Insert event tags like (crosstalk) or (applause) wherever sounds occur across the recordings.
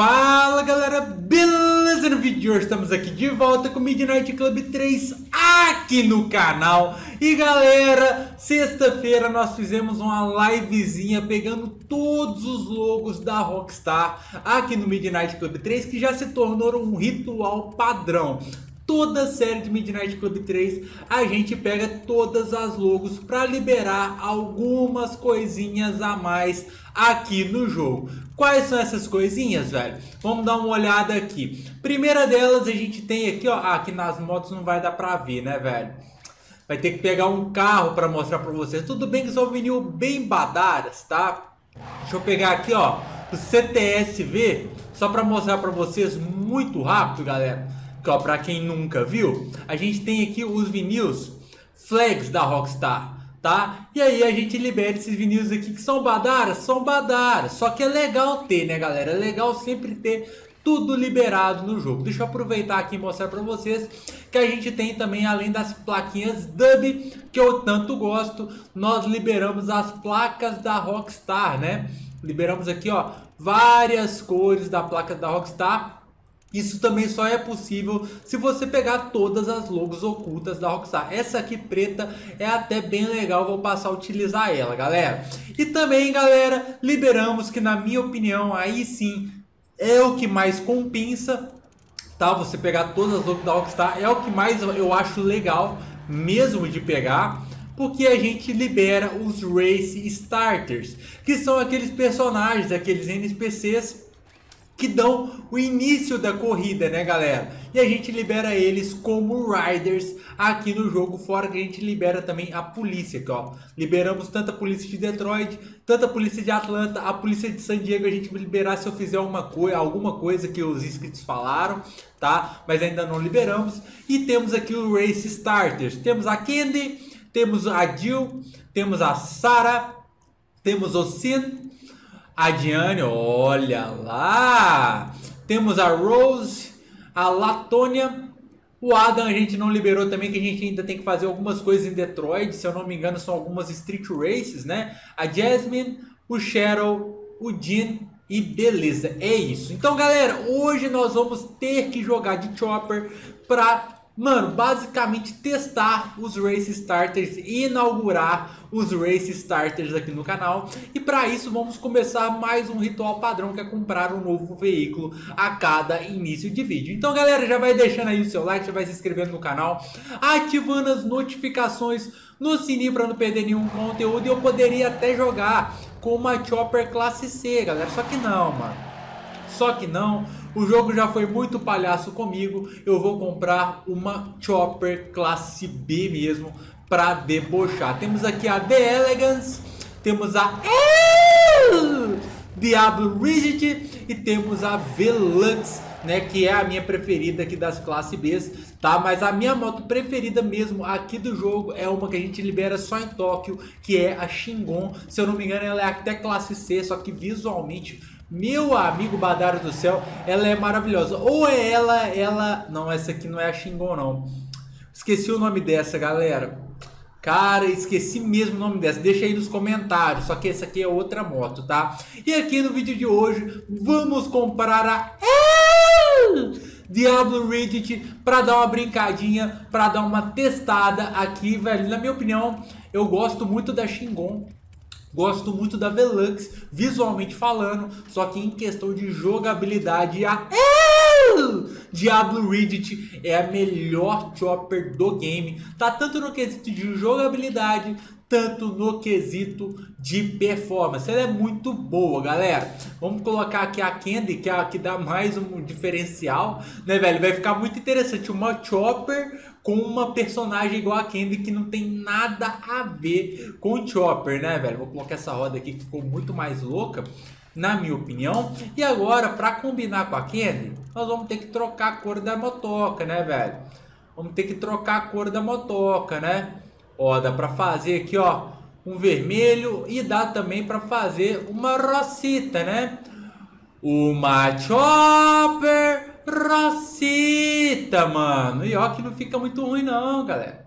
Fala galera, beleza? No vídeo de hoje estamos aqui de volta com Midnight Club 3 aqui no canal E galera, sexta-feira nós fizemos uma livezinha pegando todos os logos da Rockstar aqui no Midnight Club 3 Que já se tornou um ritual padrão toda a série de Midnight Club 3 a gente pega todas as logos para liberar algumas coisinhas a mais aqui no jogo. Quais são essas coisinhas, velho? Vamos dar uma olhada aqui. Primeira delas a gente tem aqui, ó, ah, aqui nas motos não vai dar para ver, né, velho? Vai ter que pegar um carro para mostrar para vocês. Tudo bem que são vinil bem badaras, tá? Deixa eu pegar aqui, ó, o CTSV, só para mostrar para vocês muito rápido, galera ó, pra quem nunca viu, a gente tem aqui os vinis flags da Rockstar, tá? E aí a gente libera esses vinis aqui que são badaras, são badaras. Só que é legal ter, né, galera? É legal sempre ter tudo liberado no jogo. Deixa eu aproveitar aqui e mostrar para vocês que a gente tem também, além das plaquinhas dub, que eu tanto gosto, nós liberamos as placas da Rockstar, né? Liberamos aqui, ó, várias cores da placa da Rockstar isso também só é possível se você pegar todas as logos ocultas da Rockstar. Essa aqui preta é até bem legal, vou passar a utilizar ela, galera. E também, galera, liberamos que na minha opinião, aí sim, é o que mais compensa, tá? Você pegar todas as logos da Rockstar, é o que mais eu acho legal mesmo de pegar porque a gente libera os Race Starters, que são aqueles personagens, aqueles NPCs que dão o início da corrida, né, galera? E a gente libera eles como riders aqui no jogo, fora que a gente libera também a polícia, que ó, liberamos tanto a polícia de Detroit, tanto a polícia de Atlanta, a polícia de San Diego, a gente vai liberar se eu fizer uma coisa, alguma coisa que os inscritos falaram, tá? Mas ainda não liberamos. E temos aqui o Race Starters. Temos a Candy, temos a Jill, temos a Sarah, temos o Sin, a Diane, olha lá. Temos a Rose, a Latônia. O Adam a gente não liberou também, que a gente ainda tem que fazer algumas coisas em Detroit. Se eu não me engano, são algumas Street Races, né? A Jasmine, o Cheryl, o Jean e beleza, é isso. Então, galera, hoje nós vamos ter que jogar de Chopper para Mano, basicamente testar os Race Starters e inaugurar os Race Starters aqui no canal. E para isso vamos começar mais um ritual padrão que é comprar um novo veículo a cada início de vídeo. Então galera, já vai deixando aí o seu like, já vai se inscrevendo no canal, ativando as notificações no sininho para não perder nenhum conteúdo. E eu poderia até jogar com uma Chopper classe C, galera, só que não, mano. Só que não, o jogo já foi muito palhaço comigo. Eu vou comprar uma Chopper classe B mesmo para debochar. Temos aqui a The Elegance, temos a Diablo Rigid e temos a Velux, né, que é a minha preferida aqui das classe B, tá? Mas a minha moto preferida mesmo aqui do jogo é uma que a gente libera só em Tóquio, que é a Shingon. Se eu não me engano, ela é até classe C, só que visualmente meu amigo Badaro do céu, ela é maravilhosa. Ou é ela, ela. Não, essa aqui não é a Xingon, não. Esqueci o nome dessa, galera. Cara, esqueci mesmo o nome dessa. Deixa aí nos comentários. Só que essa aqui é outra moto, tá? E aqui no vídeo de hoje, vamos comprar a. Diablo Reddit para dar uma brincadinha, para dar uma testada aqui, velho. Na minha opinião, eu gosto muito da Xingon. Gosto muito da Velux, visualmente falando, só que em questão de jogabilidade, a (laughs) Diablo Reddit é a melhor chopper do game. Tá tanto no quesito de jogabilidade, tanto no quesito de performance. Ela é muito boa, galera. Vamos colocar aqui a Candy, que é a que dá mais um diferencial, né, velho? Vai ficar muito interessante. Uma Chopper com uma personagem igual a Candy que não tem nada a ver com o Chopper, né, velho? Vou colocar essa roda aqui que ficou muito mais louca, na minha opinião. E agora, para combinar com a Candy, nós vamos ter que trocar a cor da motoca, né, velho? Vamos ter que trocar a cor da motoca, né? Ó, dá para fazer aqui, ó, um vermelho e dá também para fazer uma rosita, né? Uma Chopper Rosita, mano. E ó que não fica muito ruim não, galera.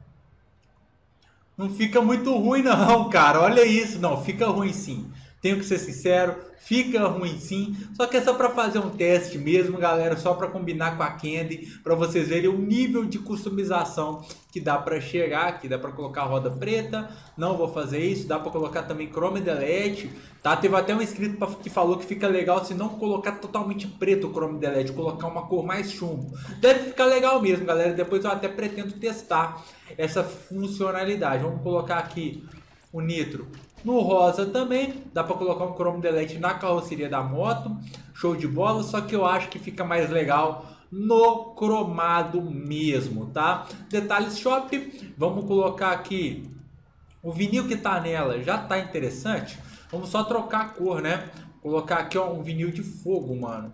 Não fica muito ruim não, (laughs) cara. Olha isso. Não, fica ruim sim. Tenho que ser sincero, fica ruim sim. Só que é só para fazer um teste mesmo, galera, só para combinar com a Candy, para vocês verem o nível de customização que dá para chegar aqui. Dá para colocar roda preta, não vou fazer isso. Dá para colocar também Chrome Delete, tá? Teve até um inscrito que falou que fica legal se não colocar totalmente preto o Chrome Delete, colocar uma cor mais chumbo. Deve ficar legal mesmo, galera. Depois eu até pretendo testar essa funcionalidade. Vamos colocar aqui o nitro no rosa também, dá para colocar um Chrome Delete na carroceria da moto, show de bola, só que eu acho que fica mais legal no cromado mesmo, tá? Detalhes shop, vamos colocar aqui o vinil que tá nela, já tá interessante. Vamos só trocar a cor, né? Colocar aqui ó, um vinil de fogo, mano.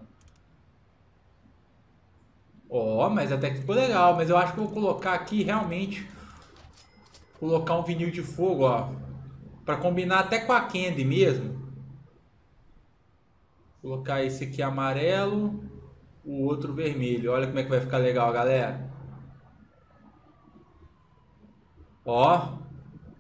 Ó, oh, mas até que ficou legal, mas eu acho que vou colocar aqui realmente colocar um vinil de fogo, ó para combinar até com a Candy mesmo. Vou colocar esse aqui amarelo, o outro vermelho. Olha como é que vai ficar legal, galera. Ó,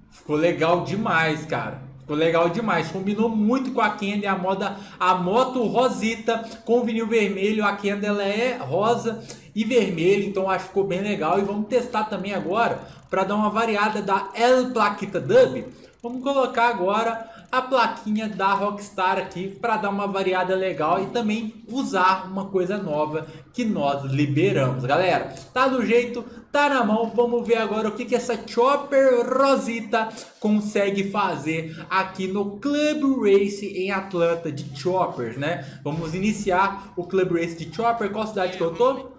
ficou legal demais, cara. Ficou legal demais. Combinou muito com a Candy, a moda, a moto rosita com vinil vermelho. A Candy ela é rosa e vermelho, então acho que ficou bem legal. E vamos testar também agora para dar uma variada da El Plaquita Dub Vamos colocar agora a plaquinha da Rockstar aqui para dar uma variada legal e também usar uma coisa nova que nós liberamos, galera. Tá do jeito, tá na mão. Vamos ver agora o que que essa Chopper Rosita consegue fazer aqui no Club Race em Atlanta de Choppers, né? Vamos iniciar o Club Race de Chopper. Qual cidade que eu tô?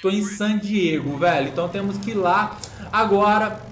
Tô em San Diego, velho. Então temos que ir lá agora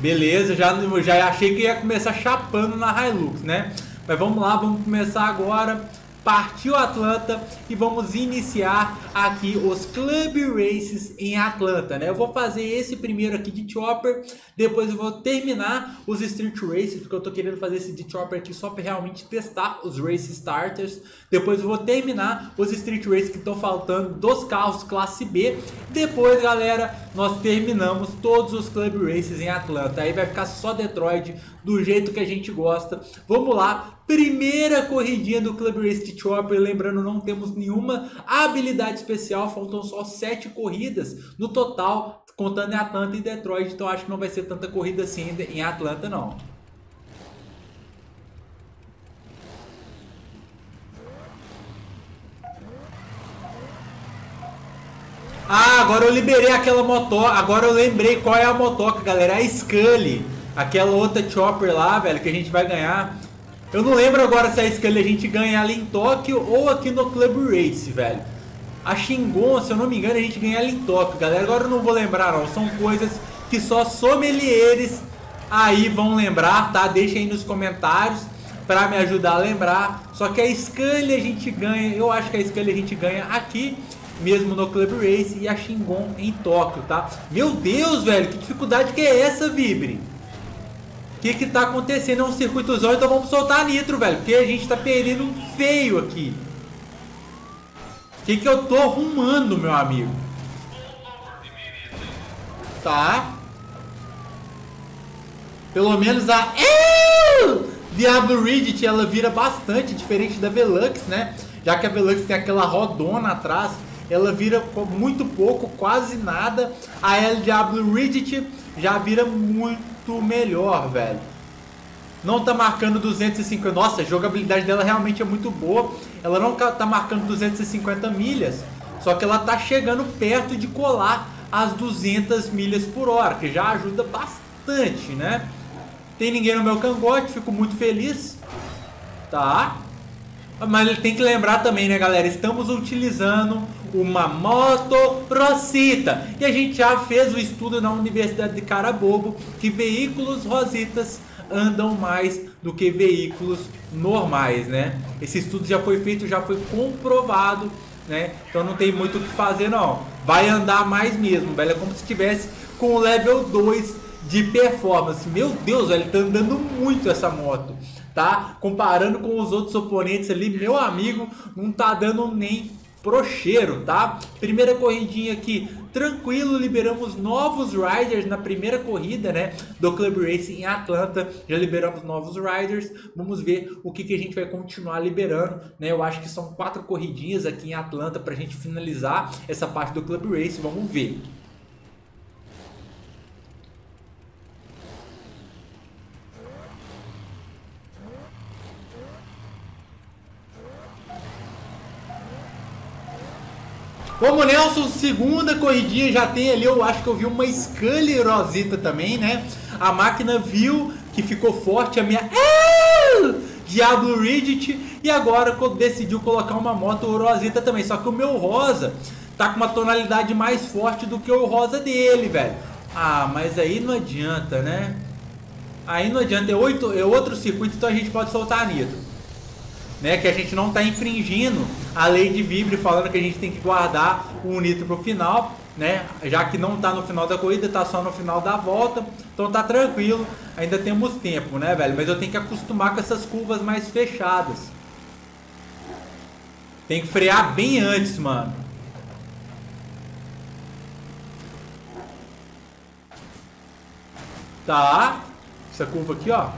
Beleza, já, já achei que ia começar chapando na Hilux, né? Mas vamos lá, vamos começar agora partiu Atlanta e vamos iniciar aqui os Club Races em Atlanta, né? Eu vou fazer esse primeiro aqui de Chopper, depois eu vou terminar os Street Races, porque eu tô querendo fazer esse de Chopper aqui só para realmente testar os Race Starters. Depois eu vou terminar os Street Races que estão faltando dos carros classe B. Depois, galera, nós terminamos todos os Club Races em Atlanta. Aí vai ficar só Detroit do jeito que a gente gosta. Vamos lá, Primeira corridinha do Club Race Chopper, lembrando, não temos nenhuma habilidade especial, faltam só sete corridas no total, contando em Atlanta e Detroit, então acho que não vai ser tanta corrida assim em Atlanta não. Ah, agora eu liberei aquela motoca, agora eu lembrei qual é a motoca, galera, é a Scully, aquela outra Chopper lá, velho, que a gente vai ganhar. Eu não lembro agora se a Scully a gente ganha ela em Tóquio ou aqui no Club Race, velho. A Shingon, se eu não me engano, a gente ganha ela em Tóquio, galera. Agora eu não vou lembrar, não. São coisas que só sommeliers aí vão lembrar, tá? Deixa aí nos comentários para me ajudar a lembrar. Só que a Scully a gente ganha, eu acho que a Scully a gente ganha aqui mesmo no Club Race e a Shingon em Tóquio, tá? Meu Deus, velho, que dificuldade que é essa, Vibre? O que que tá acontecendo? É um circuitozão, então vamos soltar nitro, velho. Porque a gente tá perdendo feio aqui. O que que eu tô arrumando, meu amigo? Tá. Pelo menos a... Diablo Ridge, ela vira bastante diferente da Velux, né? Já que a Velux tem aquela rodona atrás, ela vira muito pouco, quase nada. A El Diablo Ridge já vira muito muito melhor, velho. Não tá marcando 250. Nossa, a jogabilidade dela realmente é muito boa. Ela não tá marcando 250 milhas. Só que ela tá chegando perto de colar as 200 milhas por hora, que já ajuda bastante, né? Tem ninguém no meu cangote, fico muito feliz. Tá? Mas tem que lembrar também, né, galera? Estamos utilizando uma moto Rosita. E a gente já fez o estudo na Universidade de Carabobo que veículos Rositas andam mais do que veículos normais, né? Esse estudo já foi feito, já foi comprovado, né? Então não tem muito o que fazer não. Vai andar mais mesmo, velho. É como se tivesse com o level 2 de performance. Meu Deus, velho, tá andando muito essa moto tá? Comparando com os outros oponentes ali, meu amigo, não tá dando nem pro cheiro, tá? Primeira corridinha aqui, tranquilo, liberamos novos riders na primeira corrida, né, do Club Racing em Atlanta. Já liberamos novos riders. Vamos ver o que, que a gente vai continuar liberando, né? Eu acho que são quatro corridinhas aqui em Atlanta pra gente finalizar essa parte do Club Racing. Vamos ver. Vamos, Nelson, segunda corridinha já tem ali, eu acho que eu vi uma Scully Rosita também, né? A máquina viu que ficou forte a minha Diablo Ridget e agora decidiu colocar uma moto Rosita também. Só que o meu rosa tá com uma tonalidade mais forte do que o rosa dele, velho. Ah, mas aí não adianta, né? Aí não adianta, é, oito, é outro circuito, então a gente pode soltar nitro né? Que a gente não está infringindo a lei de Vibre, falando que a gente tem que guardar o nitro para o final, né? Já que não está no final da corrida, está só no final da volta, então tá tranquilo, ainda temos tempo, né, velho? Mas eu tenho que acostumar com essas curvas mais fechadas. Tem que frear bem antes, mano. Tá. Essa curva aqui, ó.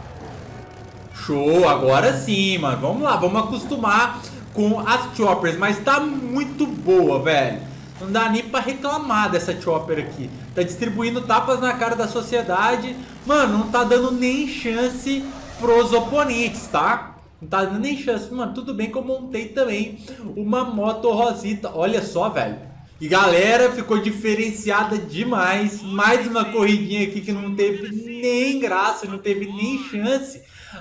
Show, agora sim, mano. Vamos lá, vamos acostumar com as choppers. Mas tá muito boa, velho. Não dá nem pra reclamar dessa chopper aqui. Tá distribuindo tapas na cara da sociedade. Mano, não tá dando nem chance pros oponentes, tá? Não tá dando nem chance. Mano, tudo bem que eu montei também uma moto rosita. Olha só, velho. E galera, ficou diferenciada demais. Mais uma corridinha aqui que não teve nem graça, não teve nem chance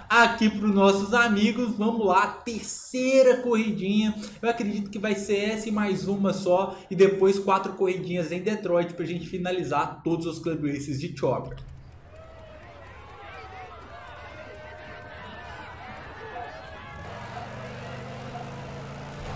aqui para os nossos amigos. Vamos lá, terceira corridinha. Eu acredito que vai ser essa e mais uma só. E depois quatro corridinhas em Detroit para a gente finalizar todos os Club Races de Chopper.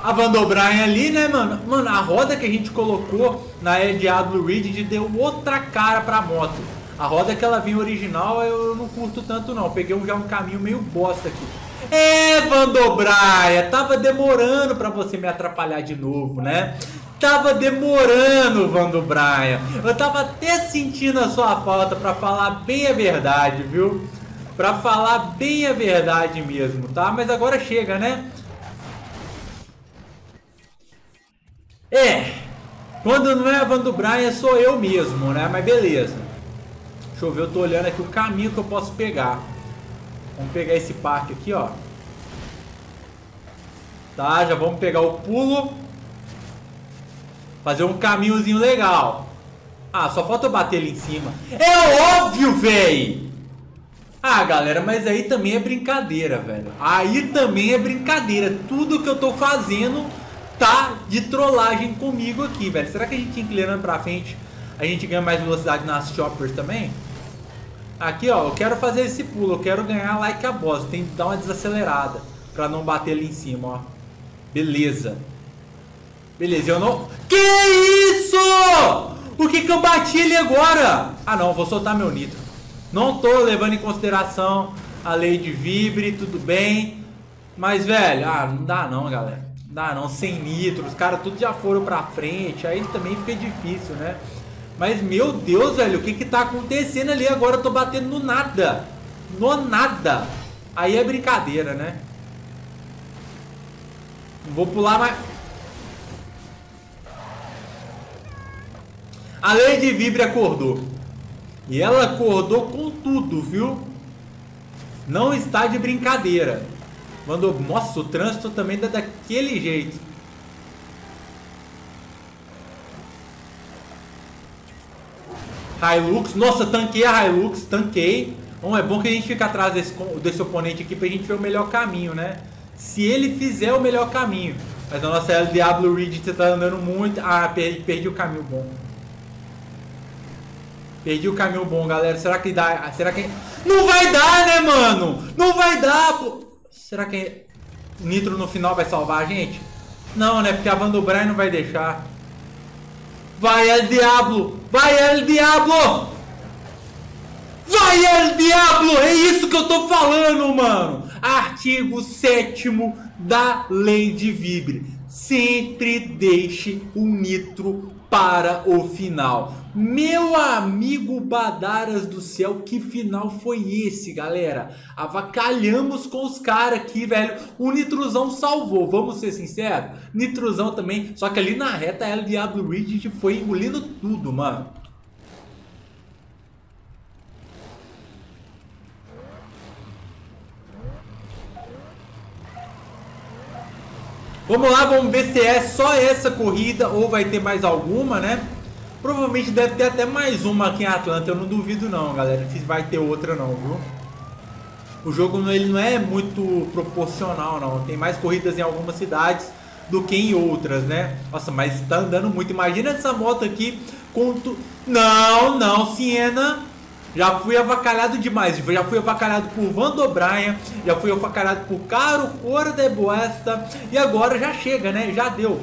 a Van O'Brien ali, né, mano? Mano, a roda que a gente colocou na Diablo Ridge deu outra cara pra moto. A roda que ela vinha original eu não curto tanto não. Peguei já um caminho meio bosta aqui. É, Vandobraia, tava demorando para você me atrapalhar de novo, né? Tava demorando, Vandobraia. Eu tava até sentindo a sua falta para falar bem a verdade, viu? Pra falar bem a verdade mesmo, tá? Mas agora chega, né? É, quando não é a Van sou eu mesmo, né? Mas beleza. Deixa eu ver, eu tô olhando aqui o caminho que eu posso pegar. Vamos pegar esse parque aqui, ó. Tá, já vamos pegar o pulo. Fazer um caminhozinho legal. Ah, só falta eu bater ali em cima. É óbvio, véi! Ah, galera, mas aí também é brincadeira, velho. Aí também é brincadeira. Tudo que eu tô fazendo tá de trollagem comigo aqui, velho. Será que a gente inclinando pra frente, a gente ganha mais velocidade nas choppers também? Aqui, ó, eu quero fazer esse pulo, eu quero ganhar like a boss. Tem que dar uma desacelerada pra não bater ali em cima, ó. Beleza. Beleza, eu não... Que isso? Por que que eu bati ele agora? Ah, não, vou soltar meu nitro. Não tô levando em consideração a lei de vibre, tudo bem. Mas, velho, ah, não dá não, galera. Não dá não, sem nitro. Os caras tudo já foram pra frente. Aí também fica difícil, né? Mas, meu Deus, velho, o que que tá acontecendo ali agora? Eu tô batendo no nada. No nada. Aí é brincadeira, né? vou pular mais... A Lady Vibre acordou. E ela acordou com tudo, viu? Não está de brincadeira. Mandou... Nossa, o trânsito também dá daquele jeito. Hilux. Nossa, tanquei a Hilux, tanquei. Bom, é bom que a gente fica atrás desse, desse oponente aqui pra gente ver o melhor caminho, né? Se ele fizer o melhor caminho. Mas a nossa El Diablo Ridge tá andando muito... Ah, perdi, perdi o caminho bom. Perdi o caminho bom, galera. Será que dá? Será que... Não vai dar, né, mano? Não vai dar, pô. Será que Nitro no final vai salvar a gente? Não, né? Porque a Van Brian não vai deixar. Vai El Diablo! Vai El Diablo! Vai El Diablo! É isso que eu tô falando, mano! Artigo 7 da Lei de Vibre. sempre deixe o nitro para o final. Meu amigo Badaras do céu, que final foi esse, galera? Avacalhamos com os caras aqui, velho. O Nitruzão salvou, vamos ser sinceros. Nitruzão também, só que ali na reta El Diablo Ridge foi engolindo tudo, mano. Vamos lá, vamos ver se é só essa corrida ou vai ter mais alguma, né? Provavelmente deve ter até mais uma aqui em Atlanta, eu não duvido não, galera, que vai ter outra não, viu? O jogo ele não é muito proporcional não, tem mais corridas em algumas cidades do que em outras, né? Nossa, mas tá andando muito, imagina essa moto aqui com... Tu... Não, não, Siena... Já fui avacalhado demais. Já fui avacalhado por Van O'Brien. Já fui avacalhado por Caro Cora de Boesta. E agora já chega, né? Já deu.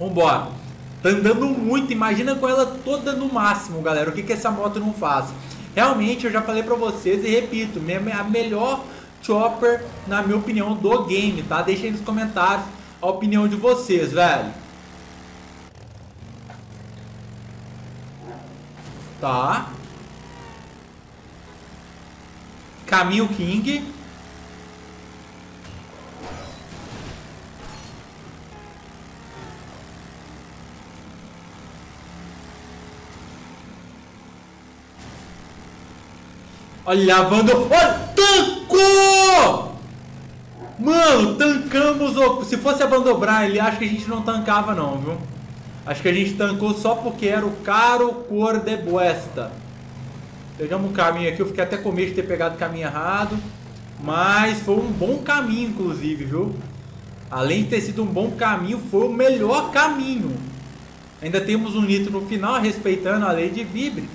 Vambora. Tá andando muito. Imagina com ela toda no máximo, galera. O que, que essa moto não faz? Realmente, eu já falei pra vocês e repito. A melhor chopper, na minha opinião, do game, tá? Deixa aí nos comentários a opinião de vocês, velho. Tá. Caminho King. Olha, Vando. Olha, tancou! Mano, tancamos o... Se fosse a Vandobrar, ele acha que a gente não tancava não, viu? Acho que a gente tancou só porque era o caro cor de buesta. Pegamos um caminho aqui, eu fiquei até com medo de ter pegado o caminho errado. Mas foi um bom caminho, inclusive, viu? Além de ter sido um bom caminho, foi o melhor caminho. Ainda temos um nitro no final, respeitando a lei de Vibre.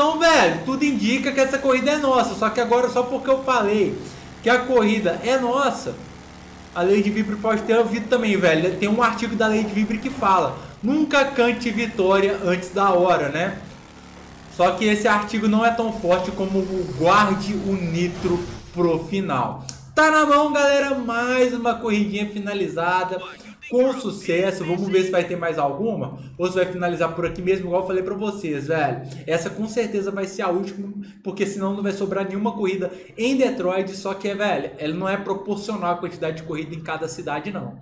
Então, velho, tudo indica que essa corrida é nossa. Só que agora, só porque eu falei que a corrida é nossa, a lei de Vibre pode ter ouvido também, velho. Tem um artigo da lei de Vibre que fala: nunca cante vitória antes da hora, né? Só que esse artigo não é tão forte como o guarde o nitro pro final. Tá na mão, galera, mais uma corridinha finalizada com sucesso. Vamos ver se vai ter mais alguma ou se vai finalizar por aqui mesmo, igual eu falei para vocês, velho. Essa com certeza vai ser a última, porque senão não vai sobrar nenhuma corrida em Detroit, só que é, velho, ela não é proporcional à quantidade de corrida em cada cidade não.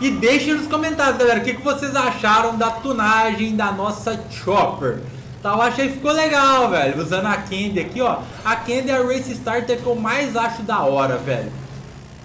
E deixem nos comentários, galera, o que, que vocês acharam da tunagem da nossa Chopper. Tá, eu achei que ficou legal, velho. Usando a Candy aqui, ó. A Candy é a Race Starter que eu mais acho da hora, velho.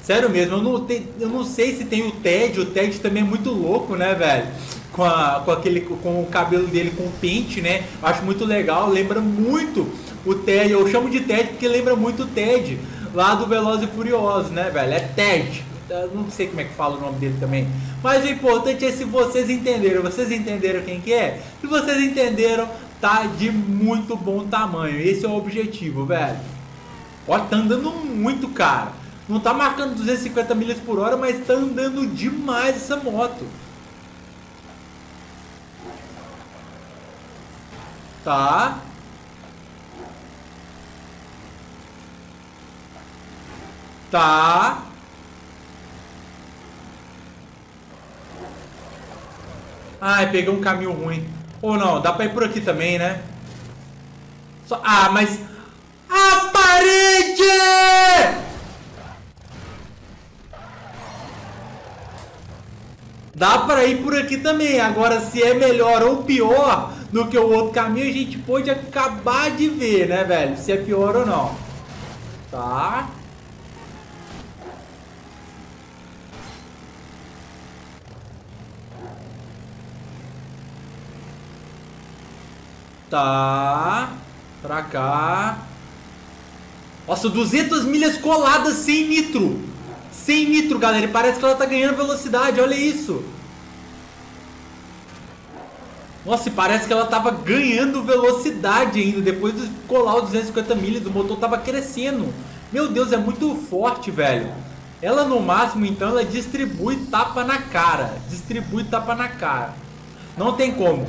Sério mesmo, eu não, te, eu não sei se tem o Ted. O Ted também é muito louco, né, velho? Com, a, com, aquele, com o cabelo dele com pente, né? Eu acho muito legal. Lembra muito o Ted. Eu chamo de Ted porque lembra muito o Ted. Lá do Velozes e Furiosos, né, velho? É Ted. Não sei como é que fala o nome dele também. Mas o importante é se vocês entenderam. Vocês entenderam quem que é? Se vocês entenderam, tá de muito bom tamanho. Esse é o objetivo, velho. Ó, tá andando muito, cara. Não tá marcando 250 milhas por hora, mas tá andando demais essa moto. Tá. Tá. Ai, peguei um caminho ruim. Ou não, dá pra ir por aqui também, né? Só... Ah, mas... A parede! Dá pra ir por aqui também. Agora, se é melhor ou pior do que o outro caminho, a gente pode acabar de ver, né, velho? Se é pior ou não. Tá. Tá. Pra cá. Nossa, 200 milhas coladas sem nitro. Sem nitro, galera. E parece que ela tá ganhando velocidade. Olha isso. Nossa, e parece que ela tava ganhando velocidade ainda. Depois de colar os 250 milhas, o motor tava crescendo. Meu Deus, é muito forte, velho. Ela no máximo, então, ela distribui tapa na cara. Distribui tapa na cara. Não tem como.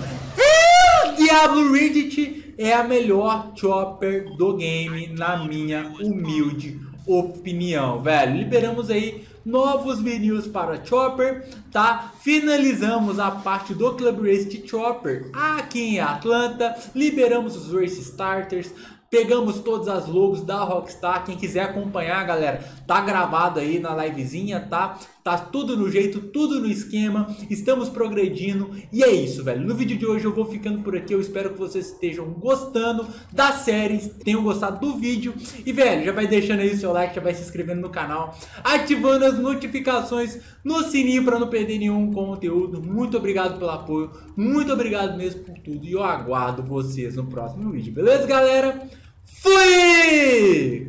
Diablo Reddit é a melhor chopper do game, na minha humilde opinião, velho. Liberamos aí novos menus para Chopper, tá? Finalizamos a parte do Club Race de Chopper aqui em Atlanta. Liberamos os Race Starters, Pegamos todas as logos da Rockstar. Quem quiser acompanhar, galera, tá gravado aí na livezinha, tá? Tá tudo no jeito, tudo no esquema. Estamos progredindo. E é isso, velho. No vídeo de hoje eu vou ficando por aqui. Eu espero que vocês estejam gostando da série, tenham gostado do vídeo. E, velho, já vai deixando aí o seu like, já vai se inscrevendo no canal, ativando as notificações no sininho para não perder nenhum conteúdo. Muito obrigado pelo apoio. Muito obrigado mesmo por tudo. E eu aguardo vocês no próximo vídeo. Beleza, galera? Fui!